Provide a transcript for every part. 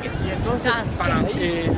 y entonces ah, para mí... Eh,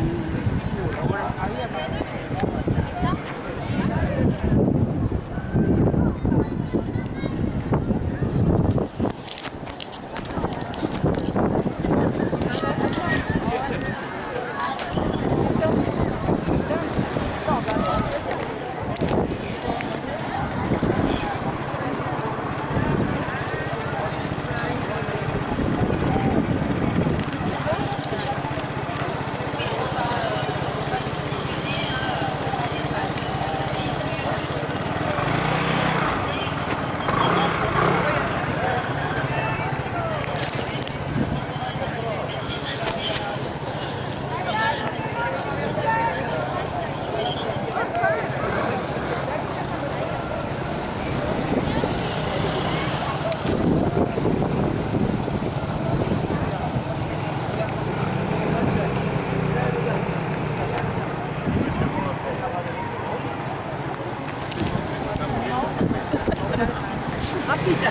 That's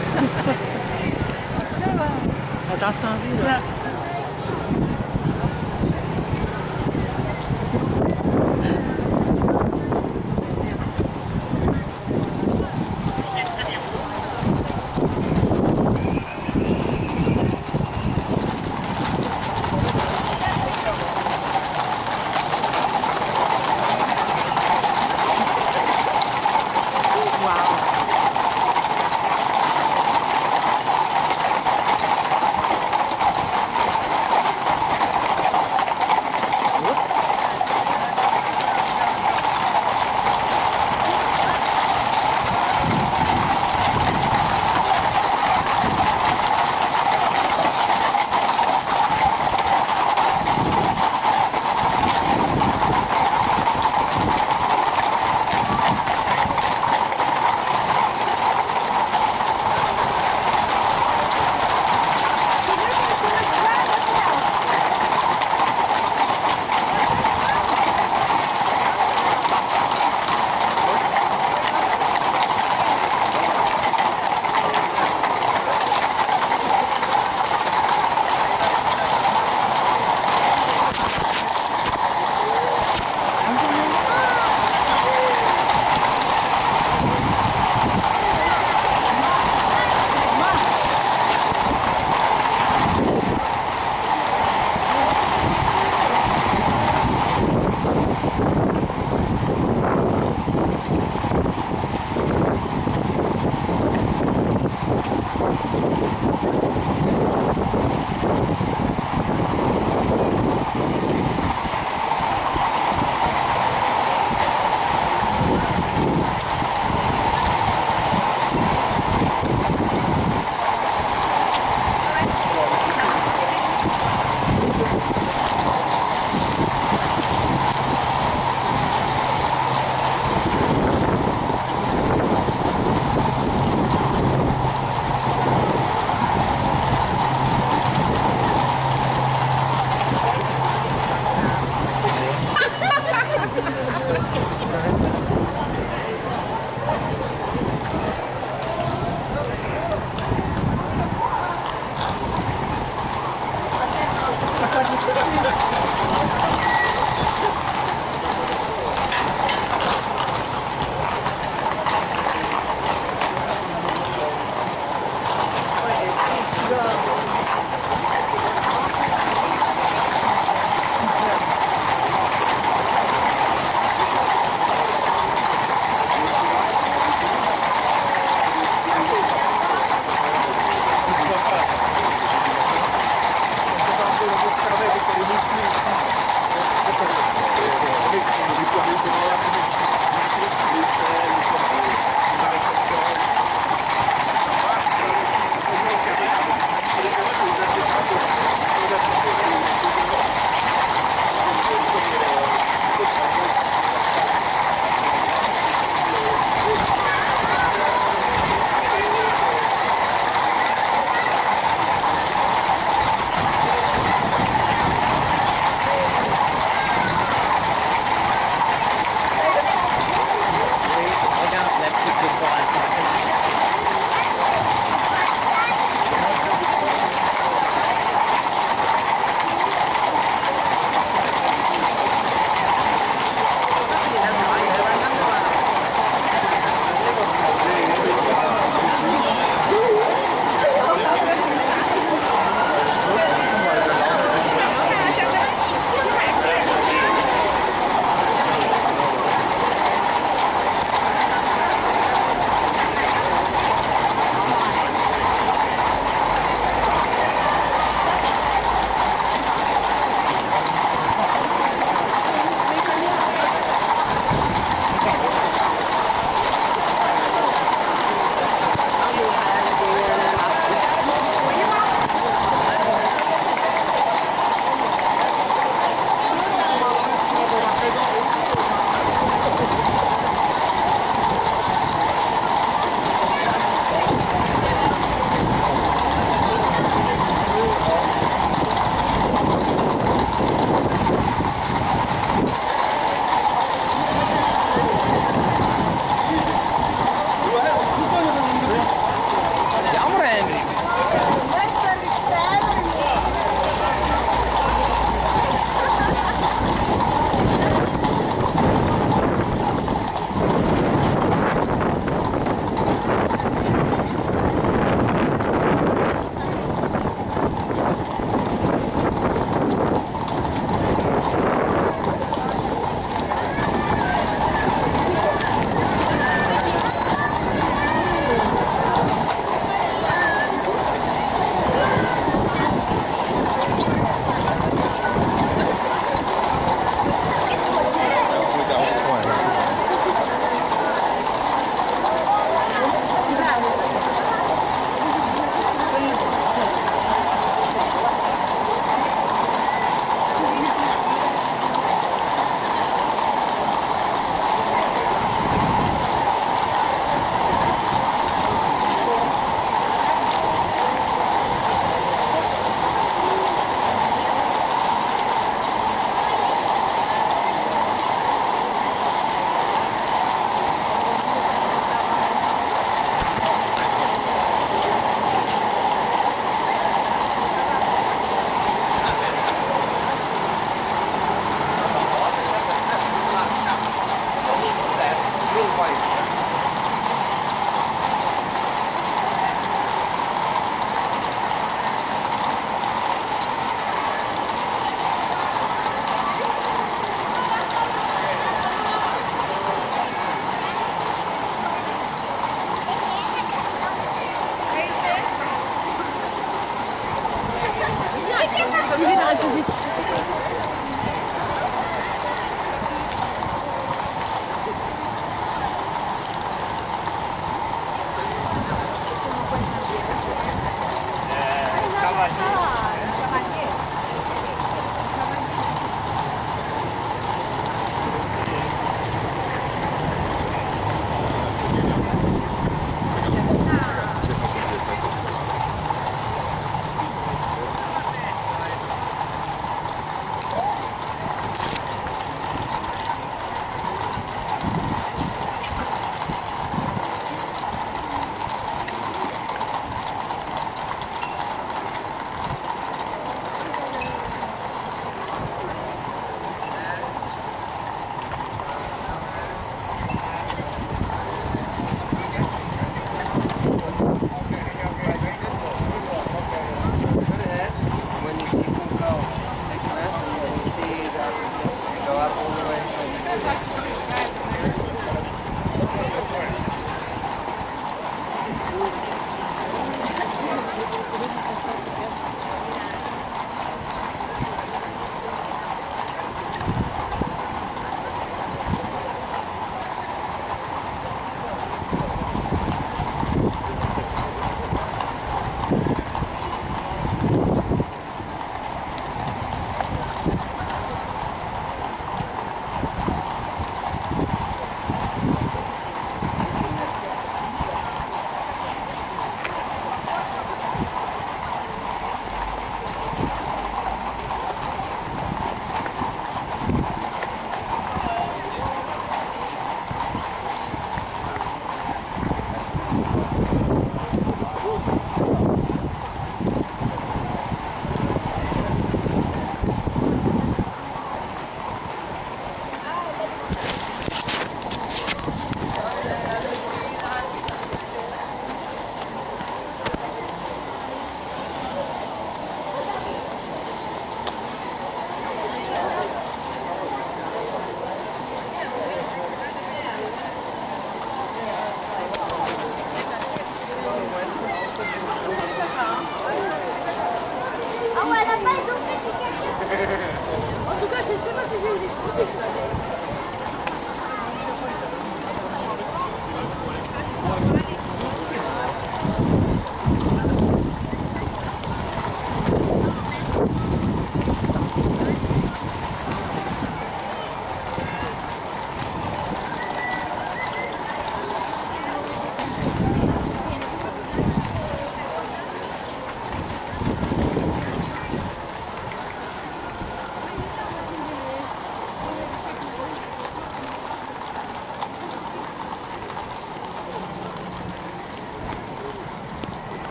not a i t h e r